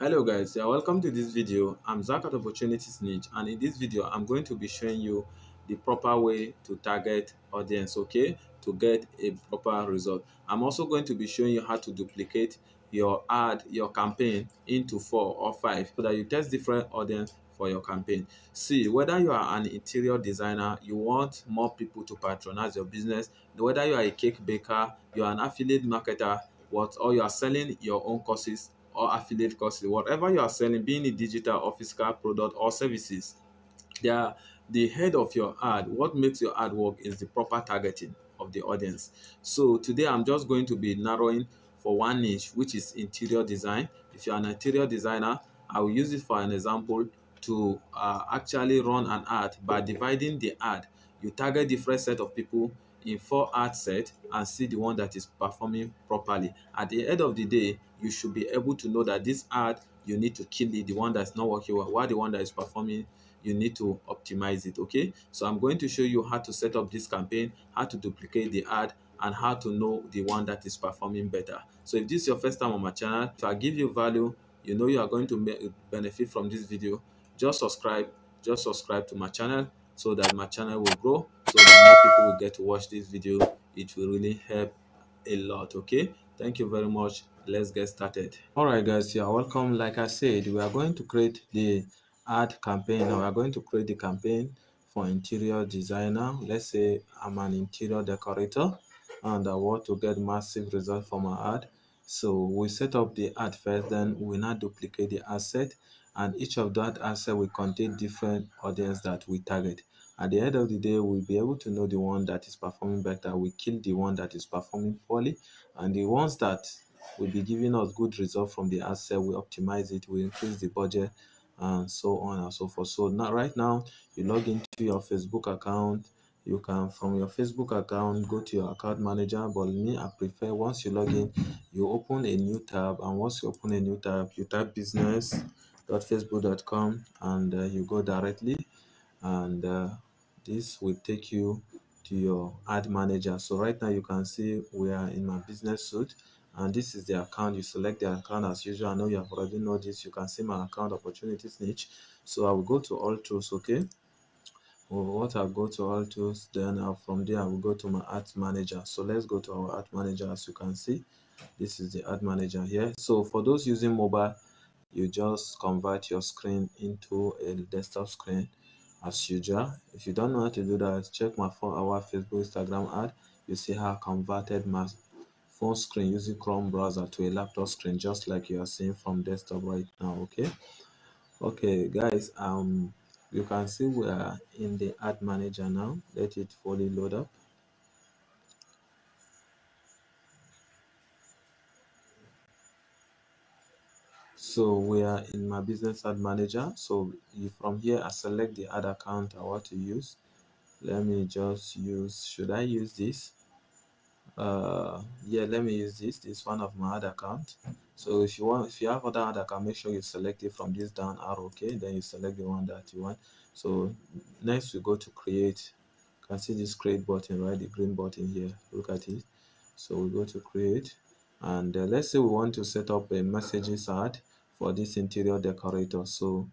hello guys. Yeah welcome to this video. I'm zach at opportunities niche and in this video i'm going to be showing you the proper way to target audience okay? To get a proper result. I'm also going to be showing you how to duplicate your ad your campaign into four or five so that you test different audience for your campaign. See whether you are an interior designer you want more people to patronize your business whether you are a cake baker you are an affiliate marketer what or you are selling your own courses or affiliate courses, whatever you are selling, being a digital or physical product or services, they are the head of your ad. What makes your ad work is the proper targeting of the audience. So today I'm just going to be narrowing for one niche, which is interior design. If you're an interior designer, I will use it for an example to uh, actually run an ad by dividing the ad. You target different set of people in four ad set and see the one that is performing properly. At the end of the day, you should be able to know that this ad, you need to kill it, the one that's not working well, while the one that is performing, you need to optimize it, okay? So I'm going to show you how to set up this campaign, how to duplicate the ad, and how to know the one that is performing better. So if this is your first time on my channel, if I give you value, you know you are going to benefit from this video, just subscribe, just subscribe to my channel so that my channel will grow so that more people will get to watch this video it will really help a lot okay? Thank you very much. Let's get started. All right guys you're welcome. Like i said we are going to create the ad campaign. Now we are going to create the campaign for interior designer. Let's say i'm an interior decorator and i want to get massive result from my ad. So we set up the ad first then we now duplicate the ad set and each of that ad set will contain different audience that we target at the end of the day we'll be able to know the one that is performing better. We kill the one that is performing poorly and the ones that will be giving us good result from the ad set we optimize it we increase the budget and so on and so forth. So now right now you log into your facebook account. You can from your facebook account go to your account manager. But me i prefer once you log in you open a new tab and once you open a new tab you type business.facebook.com and uh, you go directly and uh, this will take you to your ad manager. So right now you can see we are in my business suite and this is the account. You select the account as usual. I know you have already know this. You can see my account opportunities niche. So i will go to all tools okay? What i'll go to all tools then I'll, from there i will go to my ad manager. So let's go to our ad manager. As you can see this is the ad manager here. So for those using mobile you just convert your screen into a desktop screen as usual. If you don't know how to do that check my four hour facebook instagram ad. You see how i converted my phone screen using chrome browser to a laptop screen just like you are seeing from desktop right now okay? Okay guys um you can see we are in the ad manager now. Let it fully load up so we are in my business ad manager. So from here i select the ad account i want to use let me just use should i use this? Uh yeah let me use this. This one of my ad account. So if you want if you have other ad account make sure you select it from this down arrow okay? Then you select the one that you want. So next we go to create. You can see this create button right? The green button here. Look at it. So we go to create. And uh, let's say we want to set up a messages ad for this interior decorator. So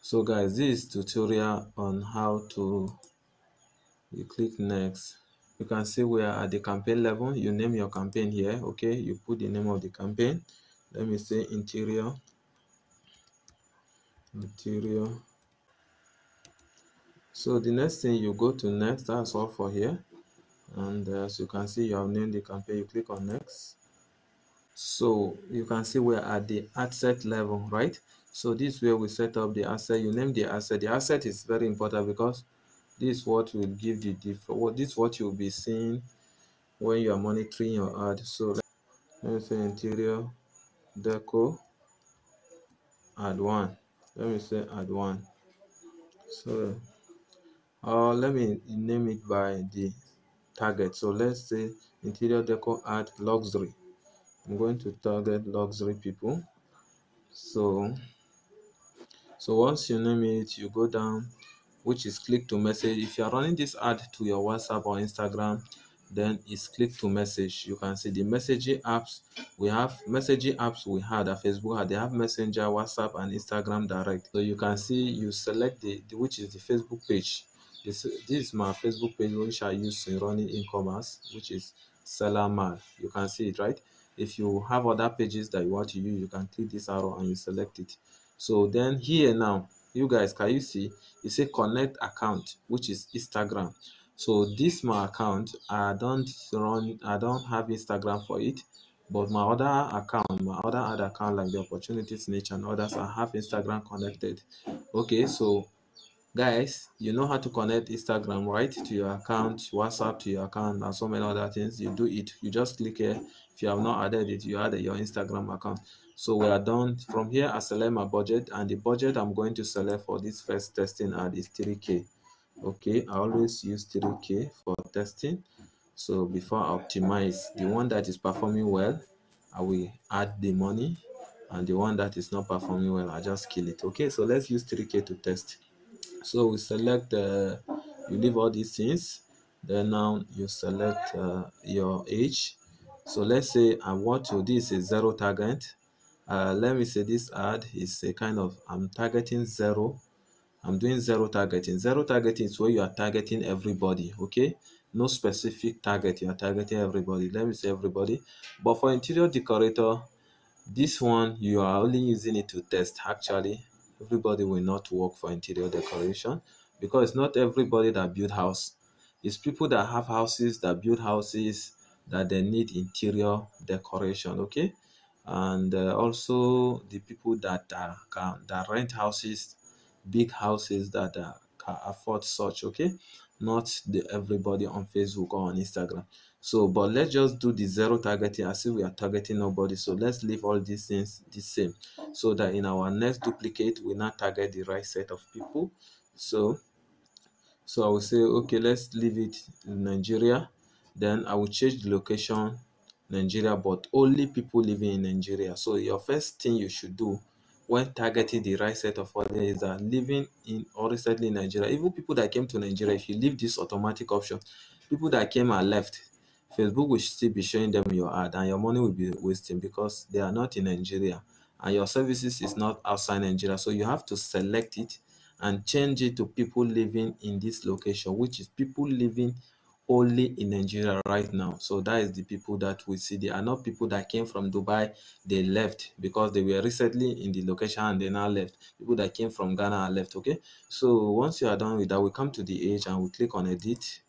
so guys this is tutorial on how to you click next. You can see we are at the campaign level. You name your campaign here okay? You put the name of the campaign. Let me say interior interior. So the next thing you go to next that's all for here. And as you can see you have named the campaign. You click on next so you can see we're at the ad set level right? So this where we set up the ad set. You name the ad set. The ad set is very important because this is what will give the different what this is what you'll be seeing when you are monitoring your ad. So let me say interior deco ad one. Let me say ad one. So uh, let me name it by the target. So let's say interior deco ad luxury i'm going to target luxury people. So so once you name it you go down which is click to message. If you are running this ad to your whatsapp or instagram then it's click to message. You can see the messaging apps we have messaging apps we had at facebook had they have messenger whatsapp and instagram direct. So you can see you select the, the which is the facebook page. This this is my facebook page which i use in running e-commerce which is seller man you can see it right if you have other pages that you want to use you can click this arrow and you select it. So then here now you guys can you see? You say connect account which is instagram. So this my account i don't run i don't have instagram for it but my other account my other other account like the opportunities niche and others i have instagram connected. Okay so guys you know how to connect instagram right? To your account whatsapp to your account and so many other things. You do it. You just click here. If you have not added it you add your instagram account. So we are done. From here i select my budget and the budget i'm going to select for this first testing ad is 3k okay i always use 3k for testing. So before i optimize the one that is performing well i will add the money and the one that is not performing well i just kill it. Okay so let's use 3k to test so we select uh, you leave all these things then now you select uh, your age so let's say i want to this is zero target uh, let me say this ad is a kind of i'm targeting zero I'm doing zero targeting. Zero targeting is where you are targeting everybody, okay? No specific target, you are targeting everybody. Let me say everybody. But for interior decorator, this one, you are only using it to test. Actually, everybody will not work for interior decoration because it's not everybody that build house. It's people that have houses, that build houses, that they need interior decoration, okay? And uh, also the people that, are, can, that rent houses big houses that uh, can afford such okay not the everybody on facebook or on instagram so but let's just do the zero targeting as if we are targeting nobody. So let's leave all these things the same so that in our next duplicate we now target the right set of people. So so i will say okay let's leave it in nigeria. Then i will change the location nigeria but only people living in nigeria. So your first thing you should do when targeting the right set of audience that living in or recently in Nigeria, even people that came to Nigeria, if you leave this automatic option, people that came and left, Facebook will still be showing them your ad and your money will be wasting because they are not in Nigeria and your services is not outside Nigeria. So you have to select it and change it to people living in this location, which is people living only in Nigeria right now. So that is the people that we see. They are not people that came from Dubai, they left because they were recently in the location and they now left. People that came from Ghana are left. Okay. So once you are done with that, we come to the age and we click on edit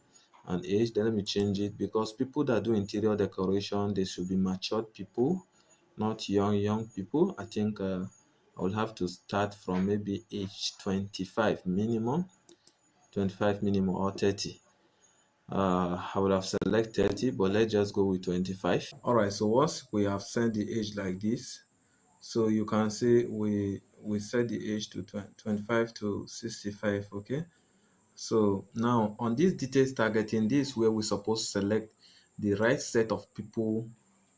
and age. Then let me change it because people that do interior decoration, they should be matured people, not young, young people. I think uh, I will have to start from maybe age 25 minimum, 25 minimum or 30 uh, I would have selected 30 but let's just go with 25 all right so once we have set the age like this so you can see we we set the age to 20, 25 to 65 okay so now on this details targeting this where we supposed to select the right set of people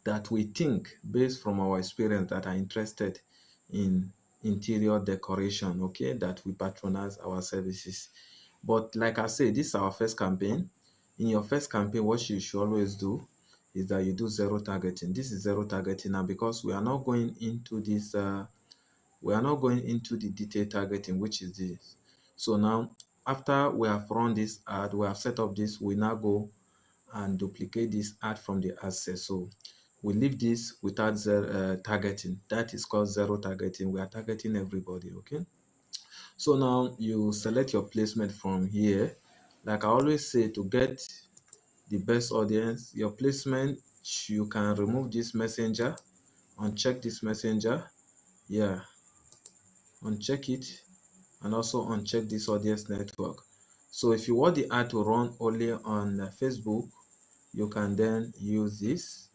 that we think based from our experience that are interested in interior decoration okay that we patronize our services. But like i say this is our first campaign. In your first campaign what you should always do is that you do zero targeting. This is zero targeting now because we are not going into this uh, we are not going into the detail targeting which is this. So now after we have run this ad we have set up this we now go and duplicate this ad from the access so we leave this without zero, uh, targeting. That is called zero targeting. We are targeting everybody okay? So now you select your placement from here. Like i always say to get the best audience your placement you can remove this messenger uncheck this messenger. Yeah uncheck it and also uncheck this audience network. So if you want the ad to run only on uh, facebook you can then use this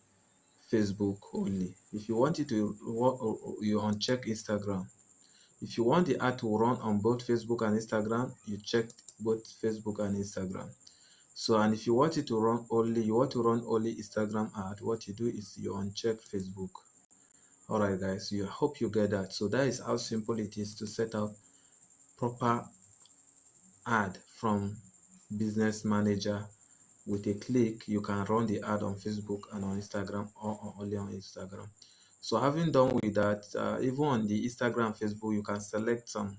facebook only. If you want it to you uncheck instagram. If you want the ad to run on both facebook and instagram you check both facebook and instagram. So and if you want it to run only you want to run only instagram ad what you do is you uncheck facebook. All right guys you hope you get that. So that is how simple it is to set up proper ad from business manager with a click you can run the ad on facebook and on instagram or only on instagram. So having done with that uh, even on the instagram facebook you can select some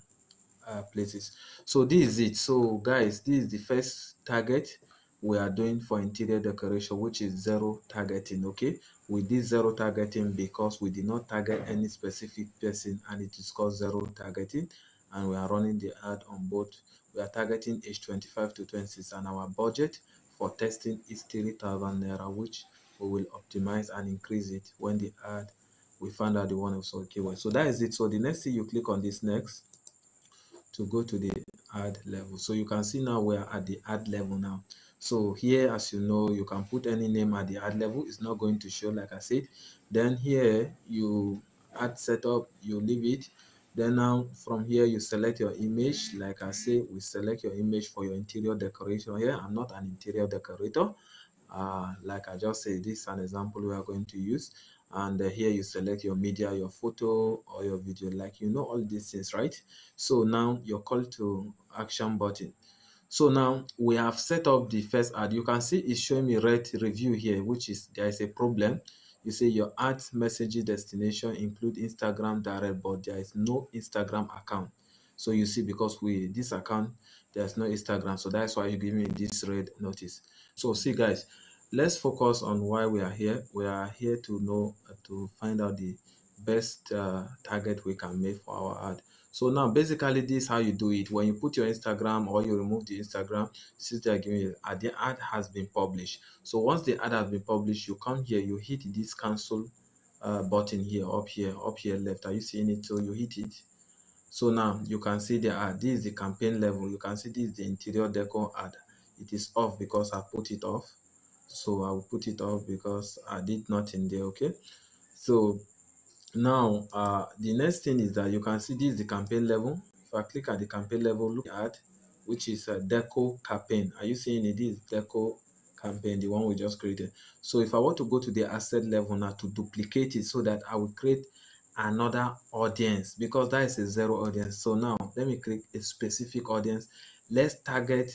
uh, places. So this is it. So guys this is the first target we are doing for interior decoration which is zero targeting okay? We did zero targeting because we did not target any specific person and it is called zero targeting and we are running the ad on both. We are targeting age 25 to 26 and our budget for testing is 3000 naira which we will optimize and increase it when the ad we find out the one okay well so that is it. So the next thing you click on this next to go to the ad level. So you can see now we're at the ad level now. So here as you know you can put any name at the ad level. It's not going to show like i said. Then here you add setup you leave it then now from here you select your image. Like i say we select your image for your interior decoration here. I'm not an interior decorator. Uh, like i just said this is an example we are going to use. And uh, here you select your media your photo or your video. Like you know all these things right? So now your call to action button. So now we have set up the first ad. You can see it's showing me red review here which is there is a problem you say your ad messaging destination include instagram direct but there is no instagram account. So you see because we this account there's no instagram. So that's why you give me this red notice. So see guys let's focus on why we are here. We are here to know to find out the best uh, target we can make for our ad. So now basically this is how you do it. When you put your instagram or you remove the instagram since they are giving you the ad has been published. So once the ad has been published you come here you hit this cancel uh, button here up here up here left. Are you seeing it? So you hit it. So now you can see the ad. This is the campaign level. You can see this is the interior decor ad. It is off because i put it off. So i will put it off because i did nothing there okay? So now uh the next thing is that you can see this is the campaign level. If i click at the campaign level look at which is a deco campaign. Are you seeing it? Is deco campaign the one we just created. So if i want to go to the ad set level now to duplicate it so that i will create another audience because that is a zero audience. So now let me click a specific audience. Let's target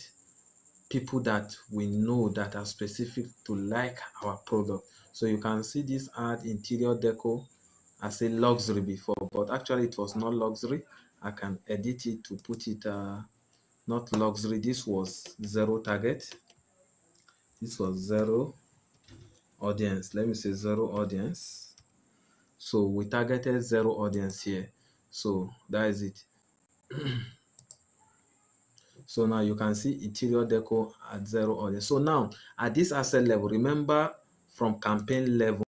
people that we know that are specific to like our product. So you can see this ad interior deco I say luxury before but actually it was not luxury. I can edit it to put it uh, not luxury. This was zero target. This was zero audience. Let me say zero audience. So we targeted zero audience here. So that is it. So now you can see interior deco at zero audience. So now at this ad set level remember from campaign level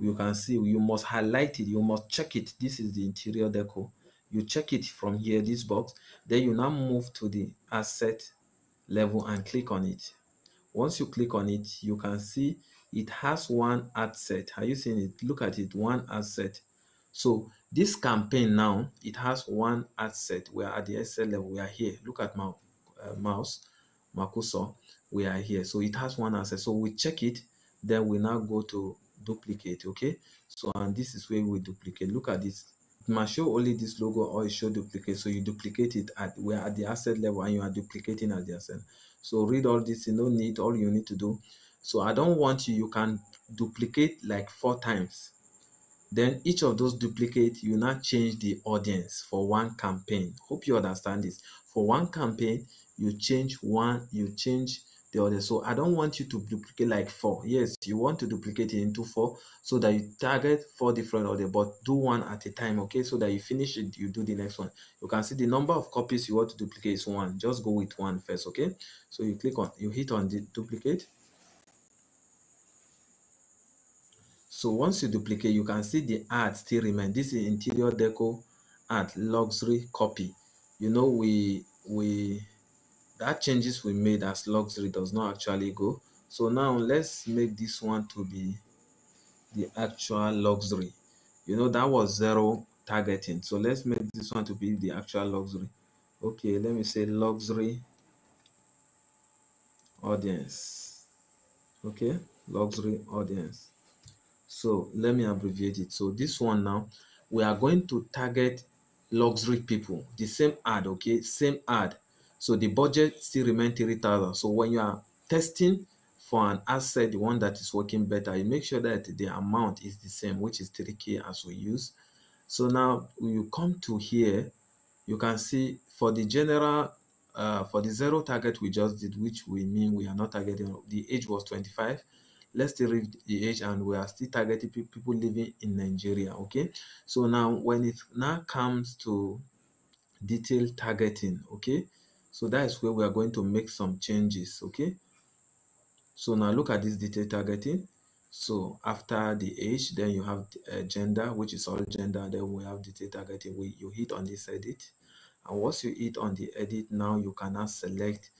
you can see you must highlight it you must check it. This is the interior deco. You check it from here this box then you now move to the ad set level and click on it. Once you click on it you can see it has one ad set are you seeing it? Look at it one ad set so this campaign now it has one ad set we are at the ad set level we are here. Look at my uh, mouse my cursor we are here. So it has one ad set. So we check it then we now go to duplicate okay? So and this is where we duplicate. Look at this. It must show only this logo or it show duplicate. So you duplicate it at we're at the ad set level and you are duplicating at the ad set. So read all this. You no need all you need to do. So i don't want you you can duplicate like four times. Then each of those duplicate you now change the audience for one campaign. Hope you understand this. For one campaign you change one you change the other. So i don't want you to duplicate like four. Yes you want to duplicate it into four so that you target four different order but do one at a time okay? So that you finish it you do the next one. You can see the number of copies you want to duplicate is one. Just go with one first okay? So you click on you hit on the duplicate. So once you duplicate you can see the ad still remain. This is interior deco ad luxury copy. You know we we that changes we made as luxury does not actually go. So now let's make this one to be the actual luxury. You know that was zero targeting. So let's make this one to be the actual luxury. Okay let me say luxury audience. Okay luxury audience. So let me abbreviate it. So this one now we are going to target luxury people. The same ad okay? Same ad so the budget still remain 3000 so when you are testing for an ad set, the one that is working better, you make sure that the amount is the same, which is 3K as we use. So now you come to here, you can see for the general, uh, for the zero target we just did, which we mean we are not targeting, the age was 25. Let's still read the age and we are still targeting people living in Nigeria, okay? So now when it now comes to detailed targeting, okay? So that is where we are going to make some changes, okay? So now look at this detail targeting. So after the age, then you have uh, gender, which is all gender. Then we have detail targeting. We you hit on this edit, and once you hit on the edit, now you can now select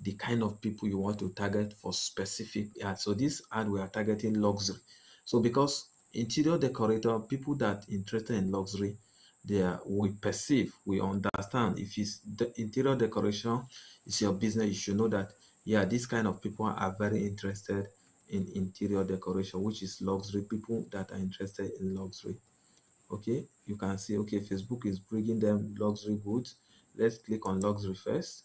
the kind of people you want to target for specific. So this ad we are targeting luxury. So because interior decorator, people that interested in luxury, they are, we perceive, we understand. If it's the interior decoration is your business, you should know that yeah, these kind of people are very interested in interior decoration, which is luxury, people that are interested in luxury. Okay, you can see, okay, Facebook is bringing them luxury goods. Let's click on luxury first.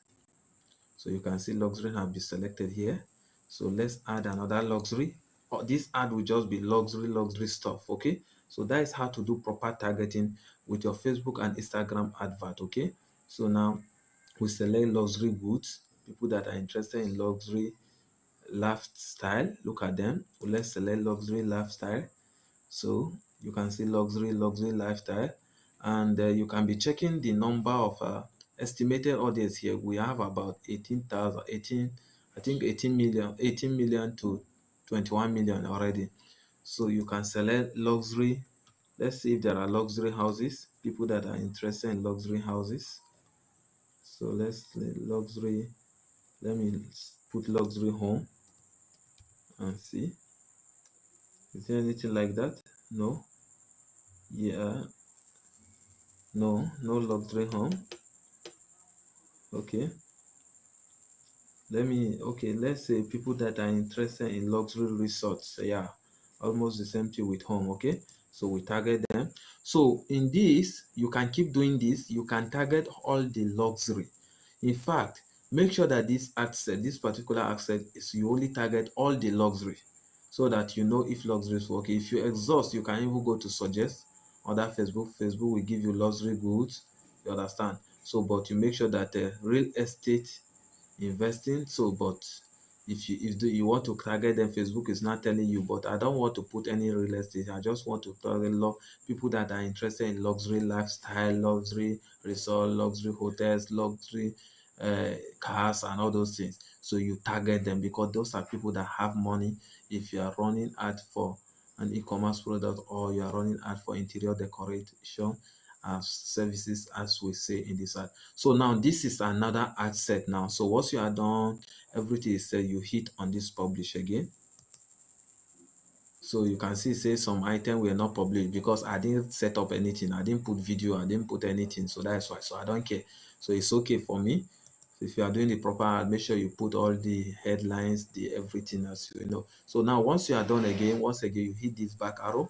So you can see luxury have been selected here. So let's add another luxury. Oh, this ad will just be luxury, luxury stuff. Okay, so that is how to do proper targeting with your Facebook and Instagram advert. Okay, so now we select luxury goods people that are interested in luxury lifestyle look at them. Let's select luxury lifestyle. So you can see luxury luxury lifestyle. And uh, you can be checking the number of uh, estimated audience here. We have about 18,000 18 I think 18 million 18 million to 21 million already. So you can select luxury let's see if there are luxury houses people that are interested in luxury houses. So let's luxury let me put luxury home and see. Is there anything like that? No? Yeah. No no luxury home. Okay. Let me okay let's say people that are interested in luxury resorts yeah almost the same thing with home okay so we target them so in this you can keep doing this you can target all the luxury in fact make sure that this ad set, this particular ad set is you only target all the luxury so that you know if luxury is working. If you exhaust, you can even go to suggest other Facebook. Facebook will give you luxury goods. You understand? So, but you make sure that uh, real estate investing. So, but if you if you want to target them, Facebook is not telling you. But I don't want to put any real estate. I just want to target people that are interested in luxury lifestyle, luxury resort, luxury hotels, luxury uh, cars and all those things so you target them because those are people that have money if you are running ad for an e-commerce product or you are running ad for interior decoration uh, services as we say in this ad. So now this is another ad set now. So once you are done everything is said you hit on this publish again. So you can see say some item were not published because i didn't set up anything. I didn't put video i didn't put anything. So that's why. So i don't care. So it's okay for me. If you are doing the proper ad make sure you put all the headlines the everything as you know. So now once you are done again once again you hit this back arrow.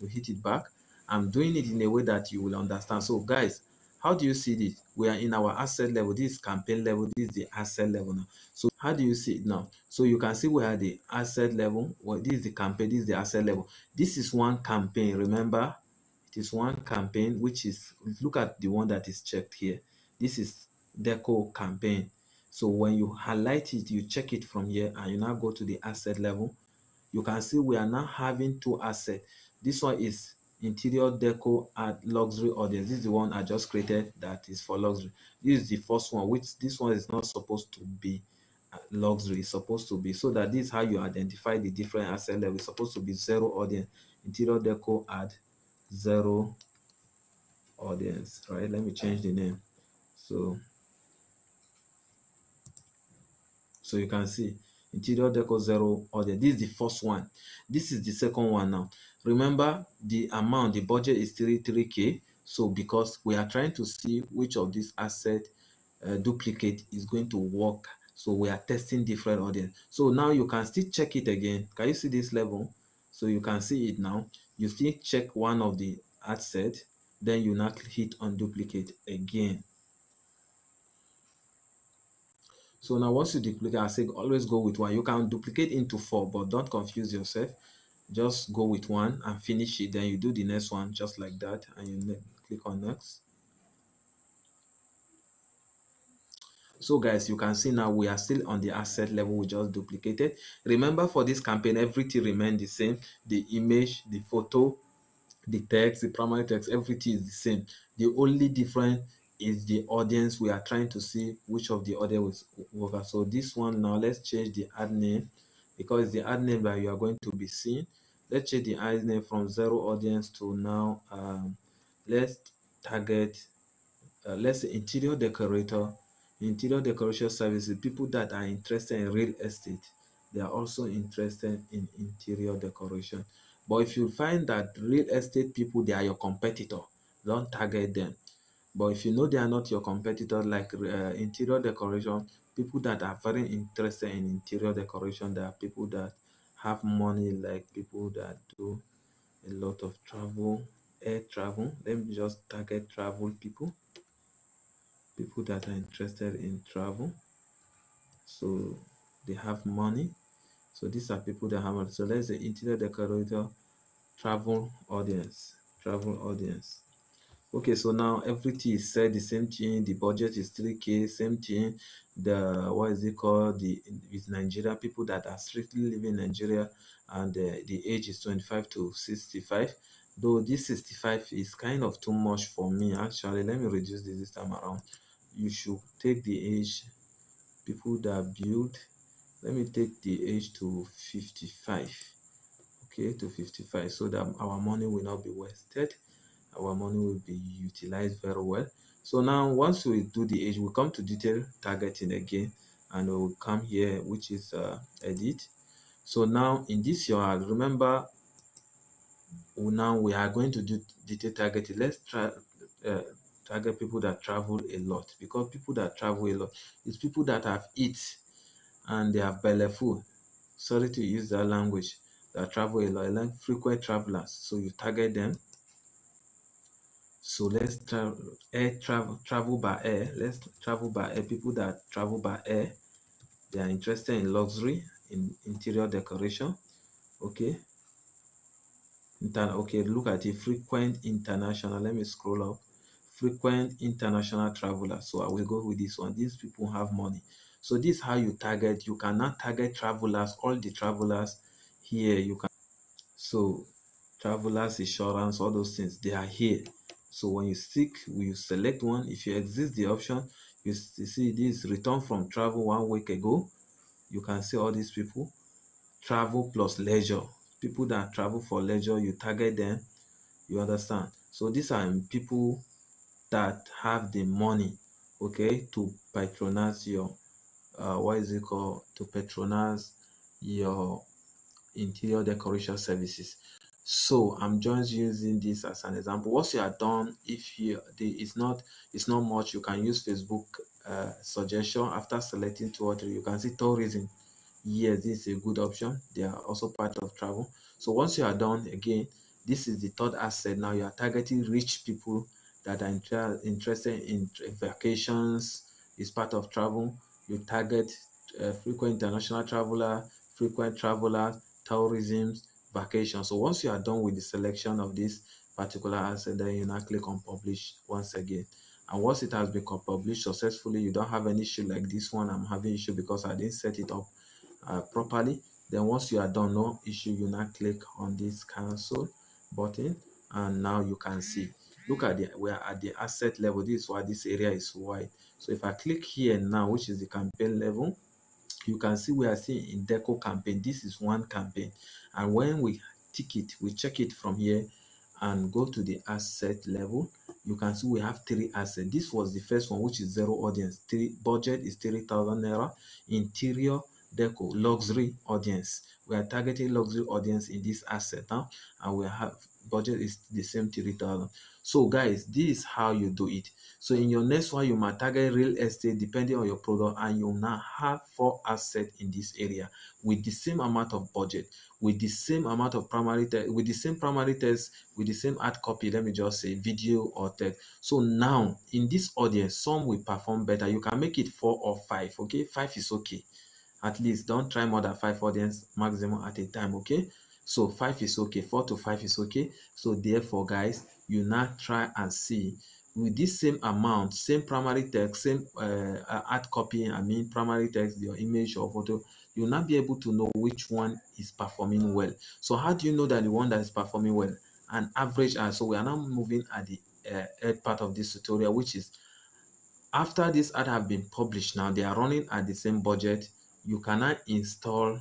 You hit it back i'm doing it in a way that you will understand. So guys how do you see this? We are in our ad set level. This is campaign level. This is the ad set level now. So how do you see it now? So you can see we are the ad set level. Well this is the campaign. This is the ad set level. This is one campaign. Remember it is one campaign which is look at the one that is checked here. This is the deco campaign. So when you highlight it you check it from here and you now go to the ad set level. You can see we are now having two ad sets. This one is interior deco at luxury audience. This is the one i just created that is for luxury. This is the first one which this one is not supposed to be uh, luxury. It's supposed to be so that this is how you identify the different ad set level. It's supposed to be zero audience. Interior deco ad zero audience right? Let me change the name. So so you can see interior deco zero audience. This is the first one. This is the second one now remember the amount the budget is 33k so because we are trying to see which of these ad set uh, duplicate is going to work. So we are testing different audience. So now you can still check it again. Can you see this level? So you can see it now. You still check one of the ad set then you now hit on duplicate again. So now once you duplicate i say always go with one. You can duplicate into four but don't confuse yourself just go with one and finish it. Then you do the next one just like that and you click on next. So guys you can see now we are still on the ad set level. We just duplicated. Remember for this campaign everything remained the same. The image the photo the text the primary text everything is the same. The only difference is the audience. We are trying to see which of the audience was over. So this one now let's change the ad name because the ad name that you are going to be seeing let's change the ad name from zero audience to now um, let's target uh, let's say interior decorator. Interior decoration services people that are interested in real estate they are also interested in interior decoration. But if you find that real estate people they are your competitor don't target them. But if you know they are not your competitor like uh, interior decoration people that are very interested in interior decoration there are people that have money like people that do a lot of travel air travel. Let me just target travel people people that are interested in travel. So they have money. So these are people that have money. So let's say interior decorator travel audience travel audience okay so now everything is said the same thing the budget is 3k same thing. The what is it called? The with nigeria people that are strictly living in nigeria and the age is 25 to 65 though this 65 is kind of too much for me actually. Let me reduce this this time around. You should take the age people that build let me take the age to 55 okay to 55 so that our money will not be wasted our money will be utilized very well. So now once we do the age we come to detail targeting again and we'll come here which is uh, edit. So now in this URL remember now we are going to do detail targeting. Let's try uh, target people that travel a lot because people that travel a lot is people that have eat and they have belly full. Sorry to use that language that travel a lot. Like frequent travelers so you target them so let's travel air travel travel by air. Let's travel by air. People that travel by air they are interested in luxury in interior decoration. Okay. Inter okay look at it frequent international let me scroll up. Frequent international travelers so i will go with this one. These people have money. So this is how you target. You cannot target travelers all the travelers here. You can so travelers insurance all those things they are here so when you stick you select one if you exist the option you, you see this return from travel one week ago you can see all these people. Travel plus leisure. People that travel for leisure you target them you understand? So these are people that have the money okay to patronize your uh, what is it called? To patronize your interior decoration services so i'm just using this as an example. Once you are done if you the it's not it's not much you can use facebook uh, suggestion. After selecting two or three you can see tourism yes this is a good option. They are also part of travel. So once you are done again this is the third ad set. Now you are targeting rich people that are inter interested in vacations. Is part of travel. You target uh, frequent international traveler frequent traveler tourism vacation. So once you are done with the selection of this particular ad set then you now click on publish once again. And once it has been published successfully you don't have any issue like this one i'm having issue because i didn't set it up uh, properly. Then once you are done no issue you now click on this cancel button and now you can see. Look at the we are at the ad set level. This is why this area is white so if i click here now which is the campaign level you can see we are seeing in deco campaign. This is one campaign. And when we tick it we check it from here and go to the ad set level. You can see we have three ad sets. This was the first one which is zero audience. Three budget is 3000 naira. Interior deco luxury audience. We are targeting luxury audience in this ad set now and we have budget is the same 3000 so guys this is how you do it. So in your next one you might target real estate depending on your product and you now have four assets in this area with the same amount of budget with the same amount of primary text with the same primary text with the same ad copy let me just say video or text. So now in this audience some will perform better. You can make it four or five okay? Five is okay. At least don't try more than five audience maximum at a time okay so five is okay. Four to five is okay. So therefore guys you now try and see. With this same amount same primary text same uh, ad copy i mean primary text your image or photo you'll not be able to know which one is performing well. So how do you know that the one that is performing well? An average ad so we are now moving at the uh, part of this tutorial which is after this ad have been published now they are running at the same budget you cannot install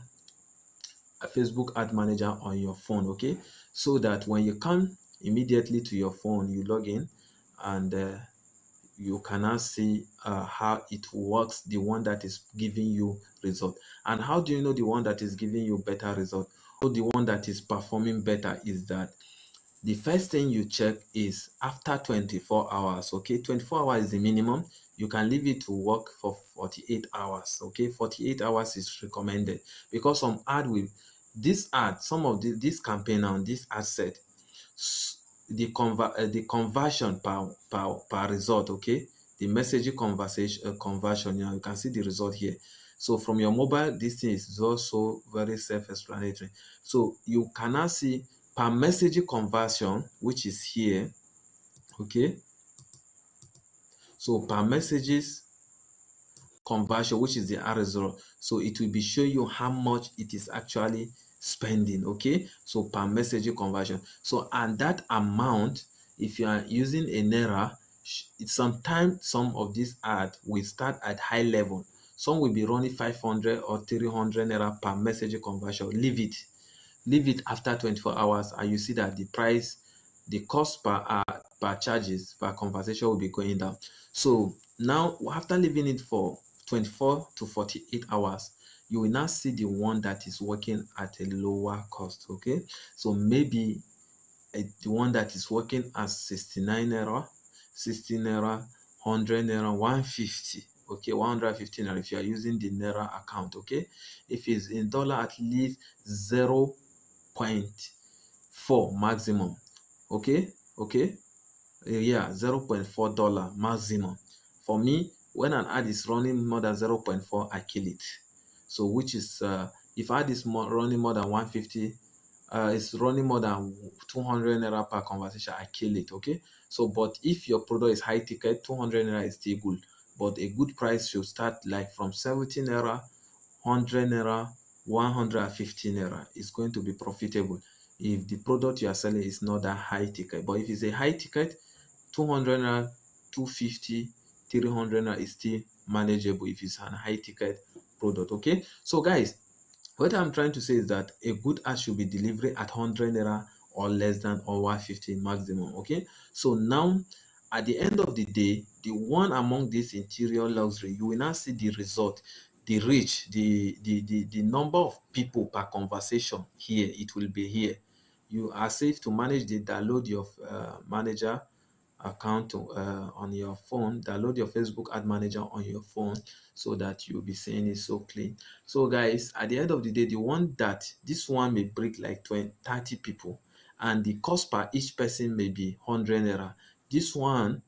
Facebook ad manager on your phone okay? So that when you come immediately to your phone you log in and uh, you cannot see uh, how it works the one that is giving you result. And how do you know the one that is giving you better result? Or the one that is performing better is that the first thing you check is after 24 hours okay? 24 hours is the minimum. You can leave it to work for 48 hours okay? 48 hours is recommended because some ad will this ad some of the, this campaign on this asset the conver uh, the conversion per, per per result okay? The messaging conversation uh, conversion you, know, you can see the result here. So from your mobile this thing is also very self-explanatory. So you cannot see per messaging conversion which is here okay? So per messages conversion which is the result. So it will be showing you how much it is actually spending okay? So per message conversion. So and that amount if you are using a naira sometimes some of these ad will start at high level. Some will be running 500 or 300 naira per message conversion. Leave it. Leave it after 24 hours and you see that the price the cost per uh, per charges per conversation will be going down. So now after leaving it for 24 to 48 hours you will now see the one that is working at a lower cost okay? So maybe uh, the one that is working at 69 naira 60 naira 100 naira 150 okay? 150 naira if you are using the naira account okay? If it's in dollar at least 0 0.4 maximum okay? Okay? Uh, yeah 0.4 dollar maximum. For me when an ad is running more than 0.4 i kill it so which is uh, if ad is more, running more than 150 uh, it's running more than 200 naira per conversation i kill it okay? So but if your product is high ticket 200 naira is still good. But a good price should start like from 70 naira 100 naira 150 naira. Is going to be profitable. If the product you are selling is not that high ticket but if it's a high ticket 200 naira 250 300 naira is still manageable if it's an high ticket product okay? So guys what i'm trying to say is that a good ad should be delivered at 100 naira or less than or 150 maximum okay? So now at the end of the day the one among this interior luxury you will now see the result the reach the the the, the number of people per conversation here it will be here. You are safe to manage the download your uh, manager account uh, on your phone download your facebook ad manager on your phone so that you'll be seeing it so clean. So guys at the end of the day the one that this one may break like 20 30 people and the cost per each person may be 100 naira. This one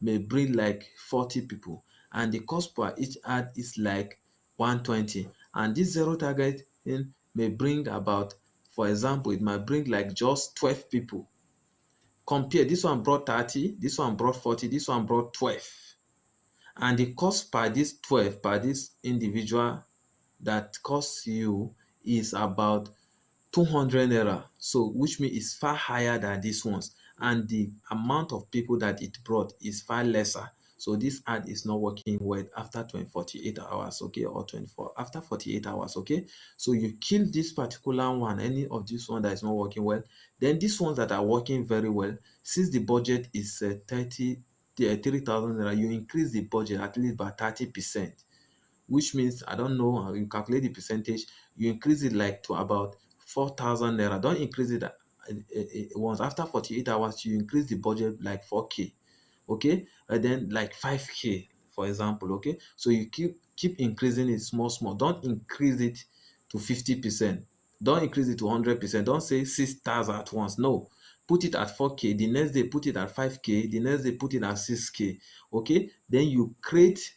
may bring like 40 people and the cost per each ad is like 120 and this zero targeting may bring about for example it might bring like just 12 people compare this one brought 30 this one brought 40 this one brought 12 and the cost per this 12 per this individual that costs you is about 200 naira. So which means it's far higher than these ones. And the amount of people that it brought is far lesser so this ad is not working well after 20 48 hours okay or 24 after 48 hours okay? So you kill this particular one any of this one that is not working well then these ones that are working very well since the budget is uh, 30 uh, 3000 naira you increase the budget at least by 30 percent which means i don't know you calculate the percentage you increase it like to about 4000 naira. Don't increase it uh, uh, once. After 48 hours you increase the budget like 4k okay? And then like 5k for example okay? So you keep keep increasing it small small. Don't increase it to 50 percent. Don't increase it to 100 percent. Don't say six stars at once. No. Put it at 4k the next day put it at 5k the next day put it at 6k okay? Then you create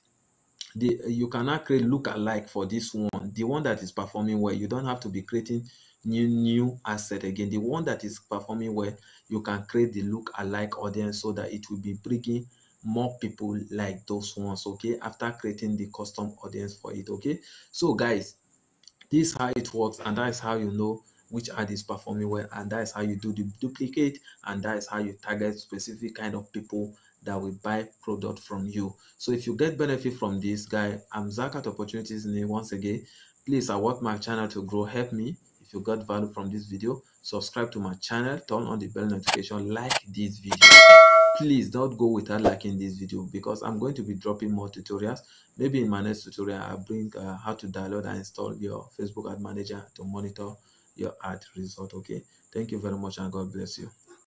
the you cannot create look alike for this one. The one that is performing well. You don't have to be creating new new ad set again. The one that is performing well you can create the look alike audience so that it will be bringing more people like those ones okay after creating the custom audience for it okay? So guys this is how it works and that is how you know which ad is performing well and that is how you do the duplicate and that is how you target specific kind of people that will buy product from you. So if you get benefit from this guy i'm zakat opportunities niche once again. Please i want my channel to grow. Help me if you got value from this video subscribe to my channel turn on the bell notification like this video. Please don't go without liking this video because i'm going to be dropping more tutorials. Maybe in my next tutorial i'll bring uh, how to download and install your facebook ad manager to monitor your ad result okay? Thank you very much and god bless you